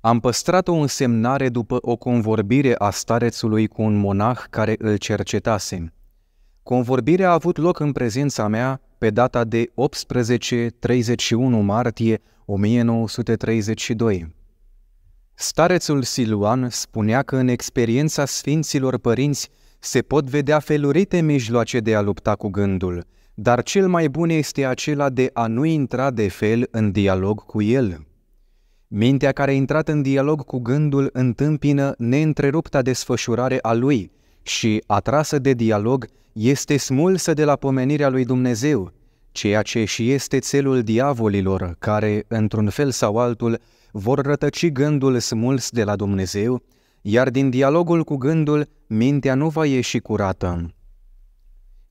Am păstrat o însemnare după o convorbire a starețului cu un monah care îl cercetase. Convorbirea a avut loc în prezența mea pe data de 18-31 martie 1932. Starețul Siluan spunea că în experiența Sfinților Părinți se pot vedea felurite mijloace de a lupta cu gândul, dar cel mai bun este acela de a nu intra de fel în dialog cu el. Mintea care a intrat în dialog cu gândul întâmpină neîntrerupta desfășurare a lui și, atrasă de dialog, este smulsă de la pomenirea lui Dumnezeu, ceea ce și este țelul diavolilor, care, într-un fel sau altul, vor rătăci gândul smuls de la Dumnezeu, iar din dialogul cu gândul, mintea nu va ieși curată.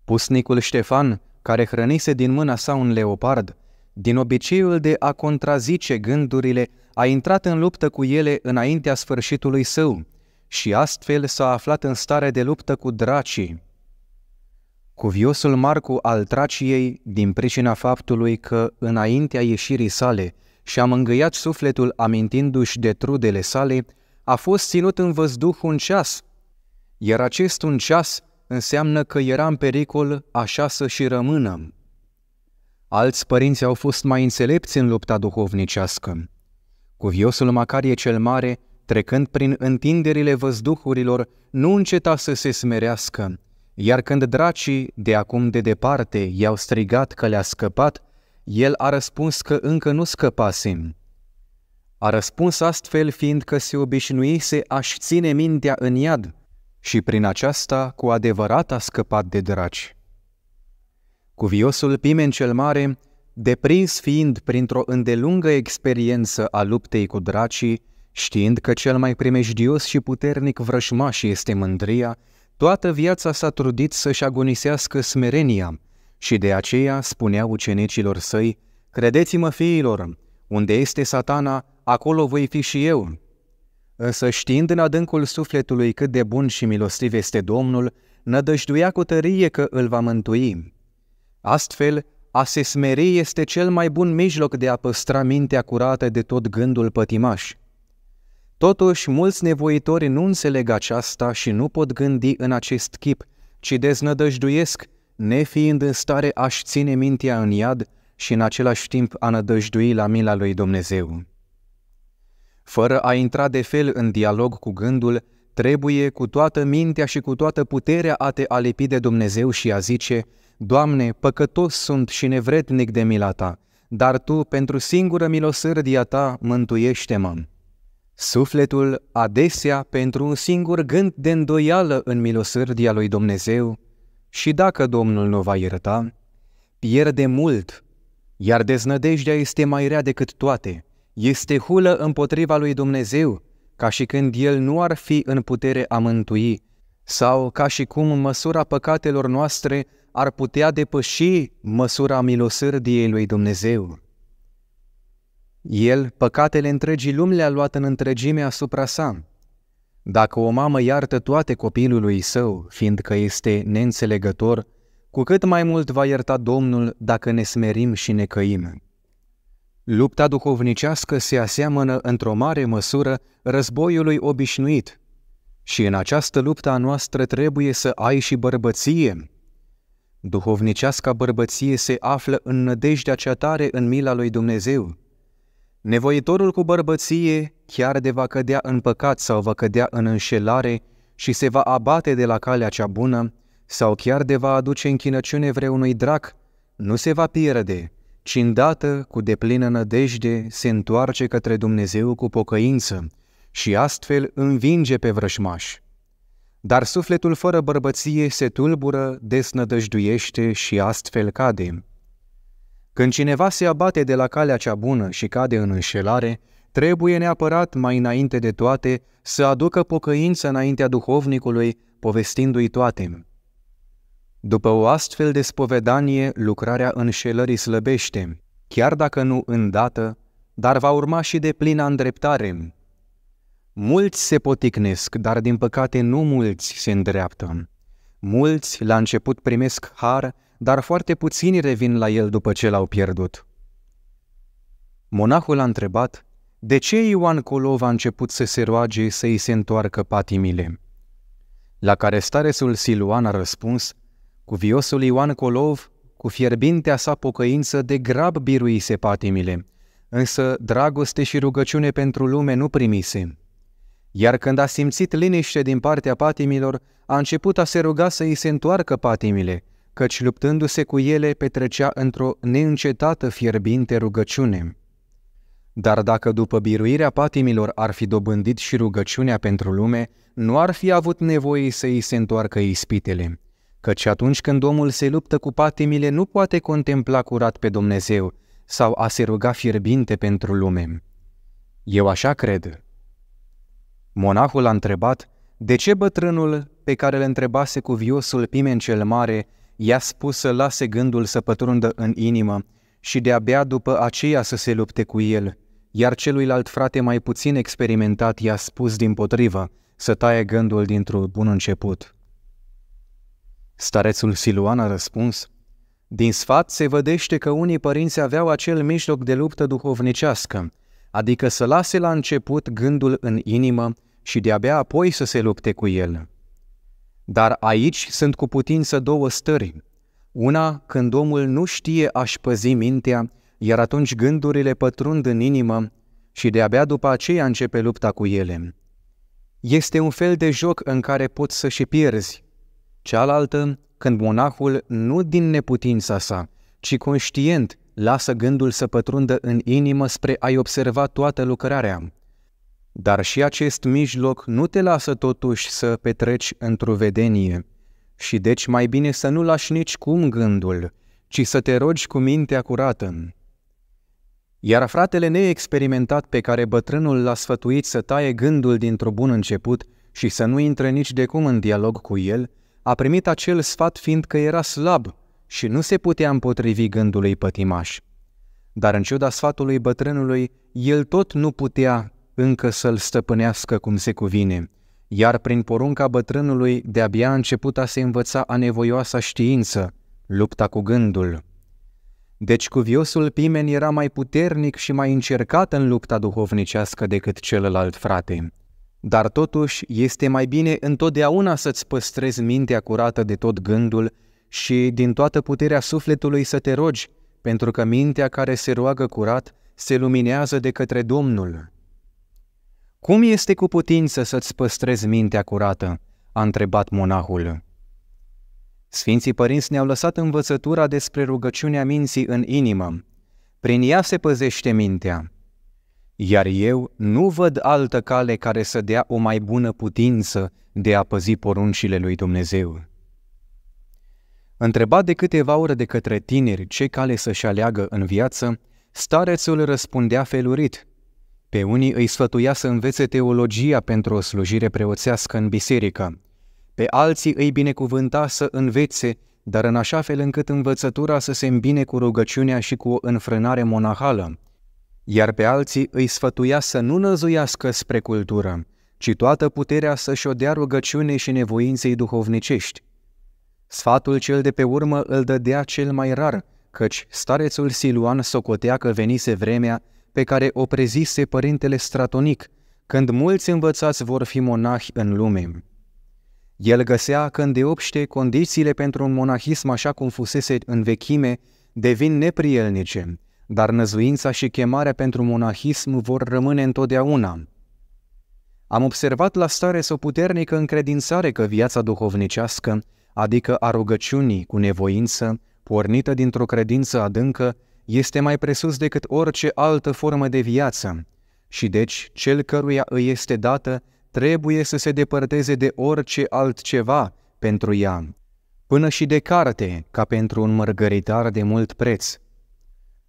Pusnicul Ștefan, care hrănise din mâna sa un leopard, din obiceiul de a contrazice gândurile, a intrat în luptă cu ele înaintea sfârșitului său și astfel s-a aflat în stare de luptă cu dracii. Cuviosul Marcu al Traciei, din pricina faptului că, înaintea ieșirii sale, și-a mângâiat sufletul amintindu-și de trudele sale, a fost ținut în văzduh un ceas, iar acest un ceas înseamnă că era în pericol așa să și rămână. Alți părinți au fost mai înțelepți în lupta duhovnicească. Cuviosul Macarie cel Mare, trecând prin întinderile văzduhurilor, nu înceta să se smerească, iar când dracii, de acum de departe, i-au strigat că le-a scăpat, el a răspuns că încă nu scăpasem. A răspuns astfel fiindcă se obișnuise a-și ține mintea în iad și prin aceasta cu adevărat a scăpat de draci. Cuviosul Pimen cel Mare, deprins fiind printr-o îndelungă experiență a luptei cu dracii, știind că cel mai primejdios și puternic vrășmaș este mândria, toată viața s-a trudit să-și agonisească smerenia și de aceea spunea ucenicilor săi, Credeți-mă, fiilor, unde este satana, acolo voi fi și eu. Însă știind în adâncul sufletului cât de bun și milostiv este Domnul, nădăjduia cu tărie că îl va mântui. Astfel, a se smeri este cel mai bun mijloc de a păstra mintea curată de tot gândul pătimaș. Totuși, mulți nevoitori nu înțeleg aceasta și nu pot gândi în acest chip, ci deznădăjduiesc, nefiind în stare a-și ține mintea în iad și în același timp a nădăjdui la mila lui Dumnezeu. Fără a intra de fel în dialog cu gândul, trebuie cu toată mintea și cu toată puterea a te alipi de Dumnezeu și a zice, Doamne, păcătos sunt și nevrednic de mila Ta, dar Tu, pentru singură milosărdia Ta, mântuiește-mă. Sufletul, adesea, pentru un singur gând de îndoială în milosărdia lui Dumnezeu, și dacă Domnul nu va ierta, pierde mult, iar deznădejdea este mai rea decât toate, este hulă împotriva lui Dumnezeu, ca și când El nu ar fi în putere a mântui, sau ca și cum măsura păcatelor noastre ar putea depăși măsura milosărdiei lui Dumnezeu. El, păcatele întregii lumi le-a luat în întregime asupra sa. Dacă o mamă iartă toate copilului său, fiindcă este neînțelegător, cu cât mai mult va ierta Domnul dacă ne smerim și ne căim. Lupta duhovnicească se aseamănă într-o mare măsură războiului obișnuit și în această luptă a noastră trebuie să ai și bărbăție. Duhovniceasca bărbăție se află în nădejdea cea tare în mila lui Dumnezeu. Nevoitorul cu bărbăție chiar de va cădea în păcat sau va cădea în înșelare și se va abate de la calea cea bună, sau chiar de va aduce închinăciune vreunui drac, nu se va pierde, ci îndată, cu deplină nădejde, se întoarce către Dumnezeu cu pocăință și astfel învinge pe vrășmaș. Dar sufletul fără bărbăție se tulbură, desnădăjduiește și astfel cade. Când cineva se abate de la calea cea bună și cade în înșelare, trebuie neapărat, mai înainte de toate, să aducă pocăință înaintea duhovnicului, povestindu-i toate. După o astfel de spovedanie, lucrarea înșelării slăbește, chiar dacă nu îndată, dar va urma și de plină îndreptare. Mulți se poticnesc, dar din păcate nu mulți se îndreaptă. Mulți la început primesc har, dar foarte puțini revin la el după ce l-au pierdut. Monahul a întrebat, de ce Ioan Colov a început să se roage să îi se întoarcă patimile? La care staresul Siluan a răspuns, Cuviosul Ioan Colov, cu fierbintea sa pocăință, de grab biruise patimile, însă dragoste și rugăciune pentru lume nu primise. Iar când a simțit liniște din partea patimilor, a început a se ruga să îi se întoarcă patimile, căci luptându-se cu ele petrecea într-o neîncetată fierbinte rugăciune. Dar dacă după biruirea patimilor ar fi dobândit și rugăciunea pentru lume, nu ar fi avut nevoie să îi se întoarcă ispitele, căci atunci când omul se luptă cu patimile nu poate contempla curat pe Dumnezeu sau a se ruga fierbinte pentru lume. Eu așa cred. Monahul a întrebat de ce bătrânul pe care îl întrebase cu viosul Pimen cel Mare i-a spus să lase gândul să pătrundă în inimă și de-abia după aceea să se lupte cu el, iar celuilalt frate mai puțin experimentat i-a spus din potrivă să taie gândul dintr-un bun început. Starețul Siluan a răspuns, din sfat se vădește că unii părinți aveau acel mijloc de luptă duhovnicească, adică să lase la început gândul în inimă și de-abia apoi să se lupte cu el. Dar aici sunt cu putință două stări. Una, când omul nu știe a-și păzi mintea, iar atunci gândurile pătrund în inimă și de-abia după aceea începe lupta cu ele. Este un fel de joc în care poți să și pierzi. Cealaltă, când monahul, nu din neputința sa, ci conștient, lasă gândul să pătrundă în inimă spre a-i observa toată lucrarea. Dar și acest mijloc nu te lasă totuși să petreci într-o vedenie, și deci mai bine să nu lași nici cum gândul, ci să te rogi cu mintea curată. Iar fratele neexperimentat pe care bătrânul l-a sfătuit să taie gândul dintr-o bun început și să nu intre nici de cum în dialog cu el, a primit acel sfat fiindcă era slab și nu se putea împotrivi gândului pătimaș. Dar în ciuda sfatului bătrânului, el tot nu putea încă să-l stăpânească cum se cuvine, iar prin porunca bătrânului de-abia a început a se învăța a nevoioasa știință, lupta cu gândul. Deci cuviosul Pimen era mai puternic și mai încercat în lupta duhovnicească decât celălalt frate. Dar totuși este mai bine întotdeauna să-ți păstrezi mintea curată de tot gândul și din toată puterea sufletului să te rogi, pentru că mintea care se roagă curat se luminează de către Domnul. Cum este cu putință să-ți păstrezi mintea curată?" a întrebat monahul. Sfinții părinți ne-au lăsat învățătura despre rugăciunea minții în inimă. Prin ea se păzește mintea. Iar eu nu văd altă cale care să dea o mai bună putință de a păzi poruncile lui Dumnezeu. Întrebat de câteva ore de către tineri ce cale să-și aleagă în viață, starețul răspundea felurit. Pe unii îi sfătuia să învețe teologia pentru o slujire preoțească în biserică, pe alții îi binecuvânta să învețe, dar în așa fel încât învățătura să se îmbine cu rugăciunea și cu o înfrânare monahală, iar pe alții îi sfătuia să nu năzuiască spre cultură, ci toată puterea să-și o dea rugăciune și nevoinței duhovnicești. Sfatul cel de pe urmă îl dădea cel mai rar, căci starețul Siluan socotea că venise vremea pe care o prezise părintele Stratonic, când mulți învățați vor fi monahi în lume. El găsea că îndeopște condițiile pentru un monahism așa cum fusese în vechime devin neprielnice, dar năzuința și chemarea pentru monahism vor rămâne întotdeauna. Am observat la stare o puternică încredințare că viața duhovnicească, adică a rugăciunii cu nevoință, pornită dintr-o credință adâncă, este mai presus decât orice altă formă de viață și deci cel căruia îi este dată trebuie să se depărteze de orice altceva pentru ea, până și de carte, ca pentru un mărgăritar de mult preț.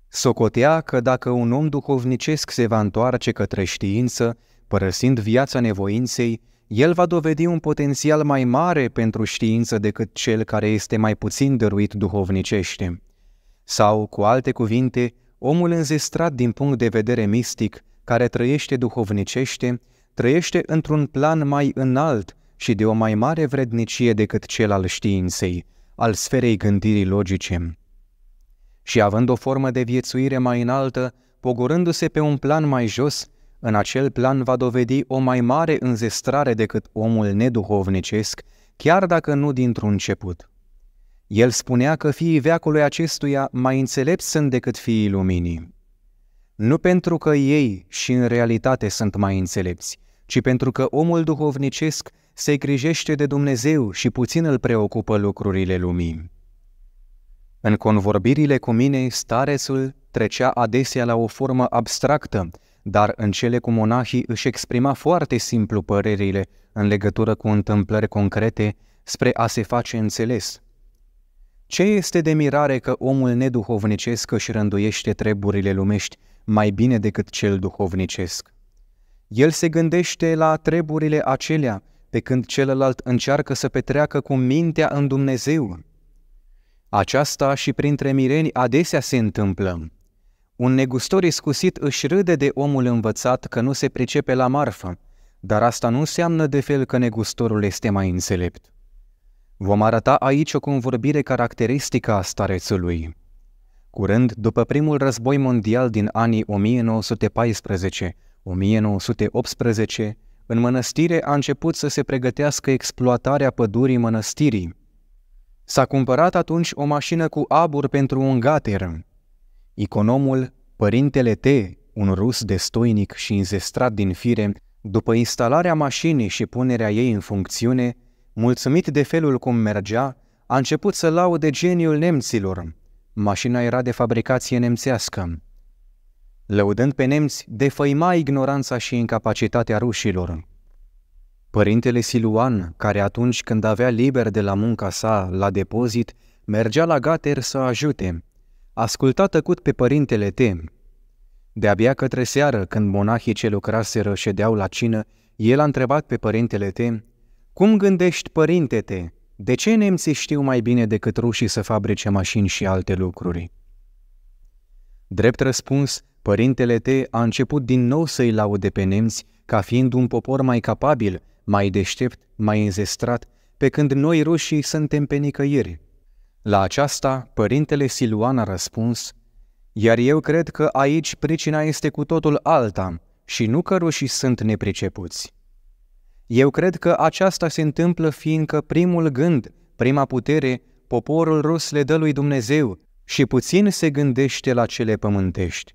Socotea că dacă un om duhovnicesc se va întoarce către știință, părăsind viața nevoinței, el va dovedi un potențial mai mare pentru știință decât cel care este mai puțin dăruit duhovnicește. Sau, cu alte cuvinte, omul înzestrat din punct de vedere mistic, care trăiește duhovnicește, trăiește într-un plan mai înalt și de o mai mare vrednicie decât cel al științei, al sferei gândirii logice. Și având o formă de viețuire mai înaltă, pogorându-se pe un plan mai jos, în acel plan va dovedi o mai mare înzestrare decât omul neduhovnicesc, chiar dacă nu dintr-un început. El spunea că fiii veacului acestuia mai înțelepți sunt decât fiii luminii. Nu pentru că ei și în realitate sunt mai înțelepți, ci pentru că omul duhovnicesc se grijește de Dumnezeu și puțin îl preocupă lucrurile lumii. În convorbirile cu mine, starețul trecea adesea la o formă abstractă, dar în cele cu monahii își exprima foarte simplu părerile în legătură cu întâmplări concrete spre a se face înțeles. Ce este de mirare că omul neduhovnicesc își rânduiește treburile lumești mai bine decât cel duhovnicesc? El se gândește la treburile acelea, pe când celălalt încearcă să petreacă cu mintea în Dumnezeu. Aceasta și printre mireni adesea se întâmplă. Un negustor iscusit își râde de omul învățat că nu se pricepe la marfă, dar asta nu înseamnă de fel că negustorul este mai înțelept. Vom arăta aici o convorbire caracteristică a starețului. Curând, după primul război mondial din anii 1914-1918, în mănăstire a început să se pregătească exploatarea pădurii mănăstirii. S-a cumpărat atunci o mașină cu abur pentru un gater. Iconomul, părintele T, un rus destoinic și înzestrat din fire, după instalarea mașinii și punerea ei în funcțiune, mulțumit de felul cum mergea, a început să laude geniul nemților. Mașina era de fabricație nemțească. Lăudând pe nemți, defăima ignoranța și incapacitatea rușilor. Părintele Siluan, care atunci când avea liber de la munca sa la depozit, mergea la gater să ajute. Asculta tăcut pe părintele Tem. De-abia către seară, când monahii ce lucraseră ședeau la cină, el a întrebat pe părintele Tem, Cum gândești, părinte-te, de ce nemții știu mai bine decât rușii să fabrice mașini și alte lucruri? Drept răspuns, părintele T a început din nou să-i laude pe nemți ca fiind un popor mai capabil, mai deștept, mai înzestrat, pe când noi rușii suntem pe nicăieri. La aceasta, părintele Siluan a răspuns, iar eu cred că aici pricina este cu totul alta și nu că rușii sunt nepricepuți. Eu cred că aceasta se întâmplă fiindcă primul gând, prima putere, poporul rus le dă lui Dumnezeu și puțin se gândește la cele pământești.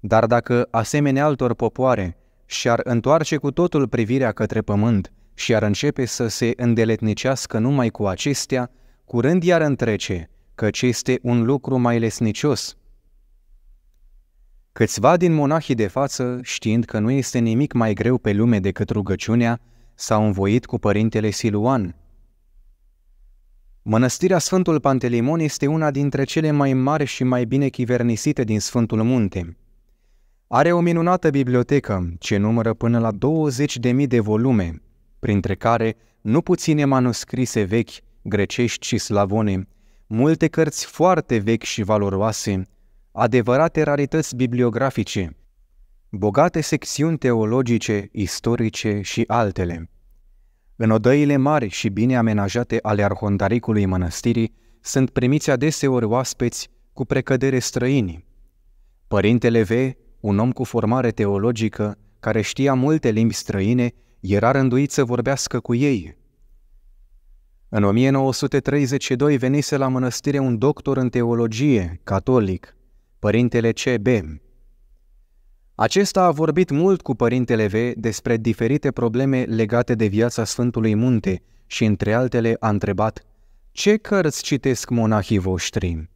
Dar dacă, asemenea altor popoare, și-ar întoarce cu totul privirea către pământ și ar începe să se îndeletnicească numai cu acestea, curând iar întrece, căci este un lucru mai lesnicios. Câțiva din monahii de față, știind că nu este nimic mai greu pe lume decât rugăciunea, s-au învoit cu părintele Siluan. Mănăstirea Sfântul Pantelimon este una dintre cele mai mari și mai bine chivernisite din Sfântul Munte. Are o minunată bibliotecă, ce numără până la 20.000 de volume, printre care nu puține manuscrise vechi, grecești și slavone, multe cărți foarte vechi și valoroase, adevărate rarități bibliografice, bogate secțiuni teologice, istorice și altele. În odăile mari și bine amenajate ale arhondaricului mănăstirii sunt primiți adeseori oaspeți cu precădere străini. Părintele V, un om cu formare teologică, care știa multe limbi străine, era rânduit să vorbească cu ei. În 1932 venise la mănăstire un doctor în teologie, catolic, părintele C.B. Acesta a vorbit mult cu părintele V despre diferite probleme legate de viața Sfântului Munte și, între altele, a întrebat Ce cărți citesc monahii voștri?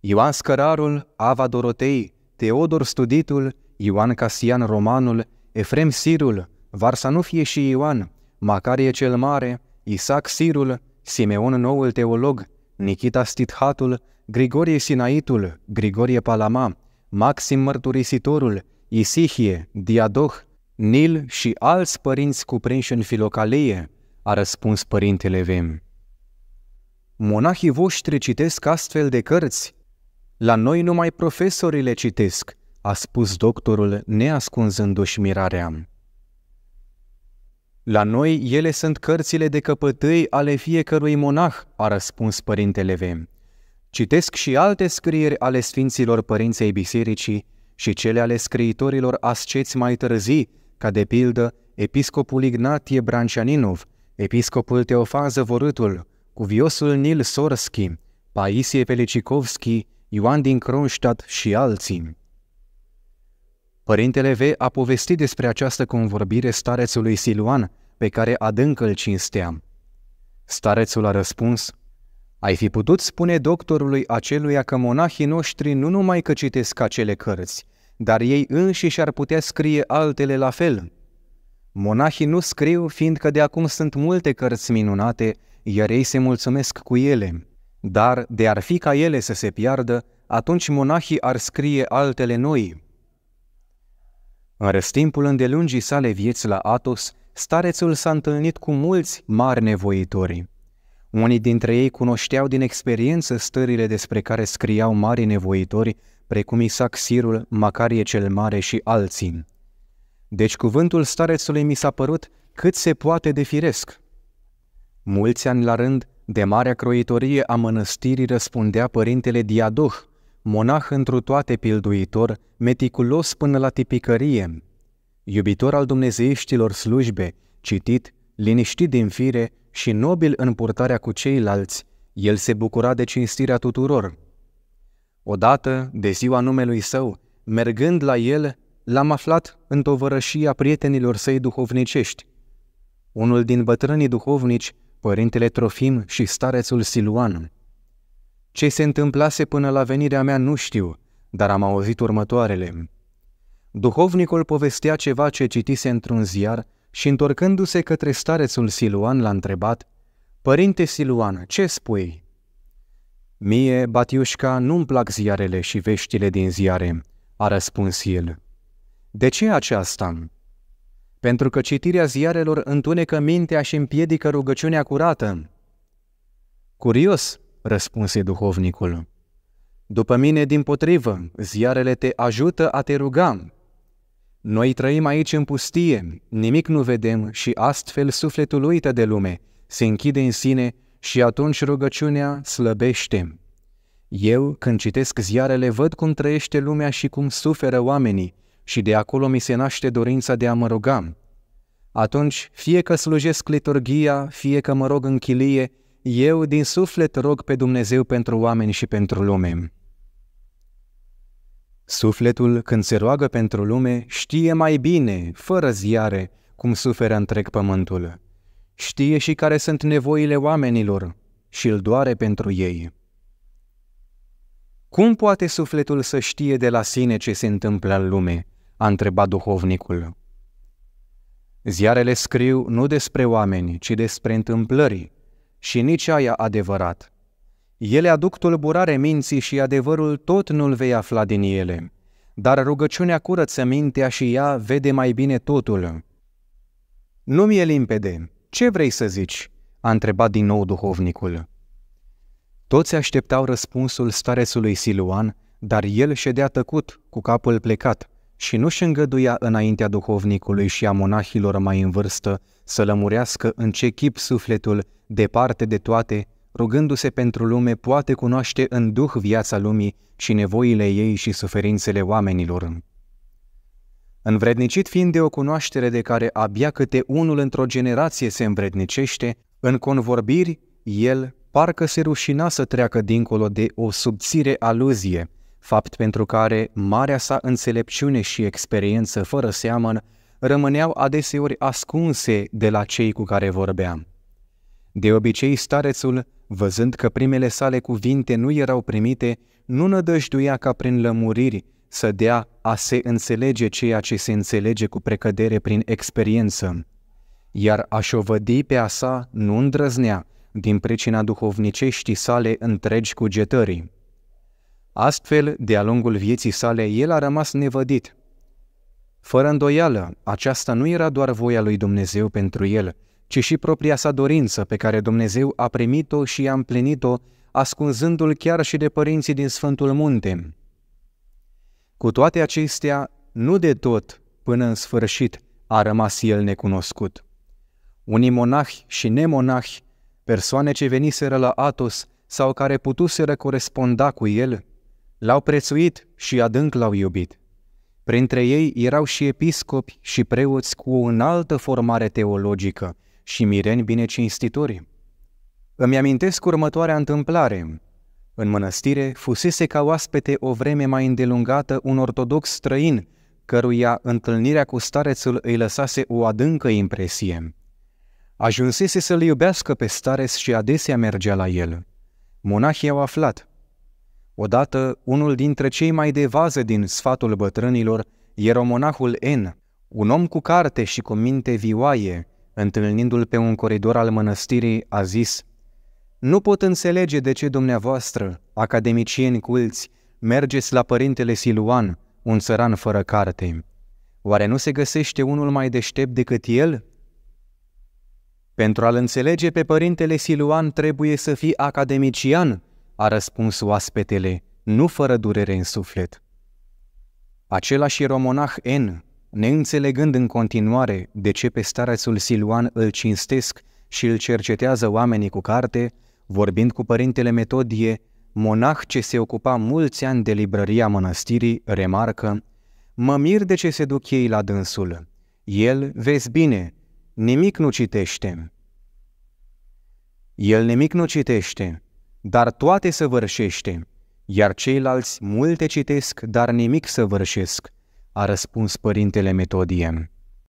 Ioan Scărarul, Ava Dorotei, Teodor Studitul, Ioan Casian Romanul, Efrem Sirul, Varsanufie și Ioan, Macarie cel Mare, Isaac Sirul, Simeon Noul Teolog, Nikita Stithatul, Grigorie Sinaitul, Grigorie Palama, Maxim Mărturisitorul, Isihie, Diadoh, Nil și alți părinți cuprinși în filocalie, a răspuns părintele Vem. Monahii voștri citesc astfel de cărți? La noi numai profesorii le citesc, a spus doctorul, neascunzându-și mirarea. La noi ele sunt cărțile de căpătâi ale fiecărui monah, a răspuns părintele Vem. Citesc și alte scrieri ale Sfinților Părinței Bisericii și cele ale scriitorilor asceți mai târzii, ca de pildă episcopul Ignatie Brancianinov, episcopul Teofan Zăvorâtul, cuviosul Nil Sorski, Paisie Pelicikovski, Ioan din Kronstadt și alții. Părintele V a povestit despre această convorbire starețului Siluan, pe care adânc îl cinstea. Starețul a răspuns, Ai fi putut spune doctorului aceluia că monahii noștri nu numai că citesc acele cărți, dar ei înșiși ar putea scrie altele la fel. Monahii nu scriu, fiindcă de acum sunt multe cărți minunate, iar ei se mulțumesc cu ele. Dar, de ar fi ca ele să se piardă, atunci monahii ar scrie altele noi. În răstimpul îndelungii sale vieți la Atos, starețul s-a întâlnit cu mulți mari nevoitori. Unii dintre ei cunoșteau din experiență stările despre care scriau mari nevoitori, precum Isaac Sirul, Macarie cel Mare și alții. Deci cuvântul starețului mi s-a părut cât se poate de firesc. Mulți ani la rând, de marea croitorie a mănăstirii răspundea părintele Diadoh, monah întru toate pilduitor, meticulos până la tipicărie, iubitor al dumnezeieștilor slujbe, citit, liniștit din fire și nobil în purtarea cu ceilalți, el se bucura de cinstirea tuturor. Odată, de ziua numelui său, mergând la el, l-am aflat în tovărășia prietenilor săi duhovnicești. Unul din bătrânii duhovnici, părintele Trofim și starețul Siluan. Ce se întâmplase până la venirea mea nu știu, dar am auzit următoarele. Duhovnicul povestea ceva ce citise într-un ziar și întorcându-se către starețul Siluan l-a întrebat, Părinte Siluan, ce spui?" Mie, Batiușca, nu-mi plac ziarele și veștile din ziare," a răspuns el. De ce aceasta?" Pentru că citirea ziarelor întunecă mintea și împiedică rugăciunea curată." Curios, răspunse duhovnicul. După mine, din potrivă, ziarele te ajută a te ruga. Noi trăim aici în pustie, nimic nu vedem și astfel sufletul uită de lume, se închide în sine și atunci rugăciunea slăbește. Eu, când citesc ziarele, văd cum trăiește lumea și cum suferă oamenii și de acolo mi se naște dorința de a mă ruga. Atunci, fie că slujesc liturgia, fie că mă rog în chilie, eu din suflet rog pe Dumnezeu pentru oameni și pentru lume. Sufletul, când se roagă pentru lume, știe mai bine, fără ziare, cum suferă întreg pământul. Știe și care sunt nevoile oamenilor și îl doare pentru ei. Cum poate sufletul să știe de la sine ce se întâmplă în lume? A întrebat duhovnicul. Ziarele scriu nu despre oameni, ci despre întâmplări, și nici aia adevărat. Ele aduc tulburare minții și adevărul tot nu-l vei afla din ele, dar rugăciunea curăță mintea și ea vede mai bine totul. Nu mi-e limpede. Ce vrei să zici?" a întrebat din nou duhovnicul. Toți așteptau răspunsul starețului Siluan, dar el ședea tăcut, cu capul plecat, și nu-și îngăduia înaintea duhovnicului și a monahilor mai în vârstă să lămurească în ce chip sufletul, departe de toate, rugându-se pentru lume, poate cunoaște în duh viața lumii și nevoile ei și suferințele oamenilor. Învrednicit fiind de o cunoaștere de care abia câte unul într-o generație se învrednicește, în convorbiri, el parcă se rușina să treacă dincolo de o subțire aluzie, fapt pentru care marea sa înțelepciune și experiență fără seamăn rămâneau adeseori ascunse de la cei cu care vorbeam. De obicei, starețul, văzând că primele sale cuvinte nu erau primite, nu nădăjduia ca prin lămuriri să dea a se înțelege ceea ce se înțelege cu precădere prin experiență, iar a șovădi pe a sa nu îndrăznea din pricina duhovniceștii sale întregi cugetării. Astfel, de-a lungul vieții sale, el a rămas nevădit. Fără îndoială, aceasta nu era doar voia lui Dumnezeu pentru el, ci și propria sa dorință pe care Dumnezeu a primit-o și a împlinit-o, ascunzându-l chiar și de părinții din Sfântul Munte. Cu toate acestea, nu de tot, până în sfârșit, a rămas el necunoscut. Unii monahi și nemonahi, persoane ce veniseră la Atos sau care putuseră coresponda cu el, l-au prețuit și adânc l-au iubit. Printre ei erau și episcopi și preoți cu o înaltă formare teologică și mireni binecinstitori. Îmi amintesc următoarea întâmplare. În mănăstire fusese ca oaspete o vreme mai îndelungată un ortodox străin, căruia întâlnirea cu starețul îi lăsase o adâncă impresie. Ajunsese să-l iubească pe stareț și adesea mergea la el. Monahii au aflat. Odată, unul dintre cei mai de vază din sfatul bătrânilor, ieromonahul N, un om cu carte și cu minte vioaie, întâlnindu-l pe un coridor al mănăstirii, a zis Nu pot înțelege de ce dumneavoastră, academicieni culți, mergeți la părintele Siluan, un țăran fără carte. Oare nu se găsește unul mai deștept decât el? Pentru a-l înțelege pe părintele Siluan trebuie să fii academician, a răspuns oaspetele, nu fără durere în suflet. Același romonah N, neînțelegând în continuare de ce pe starețul Siluan îl cinstesc și îl cercetează oamenii cu carte, vorbind cu părintele Metodie, monah ce se ocupa mulți ani de librăria mănăstirii, remarcă, Mă mir de ce se duc ei la dânsul. El, vezi bine, nimic nu citește. El nimic nu citește, dar toate săvârșește, iar ceilalți multe citesc, dar nimic săvârșesc, a răspuns părintele Metodie.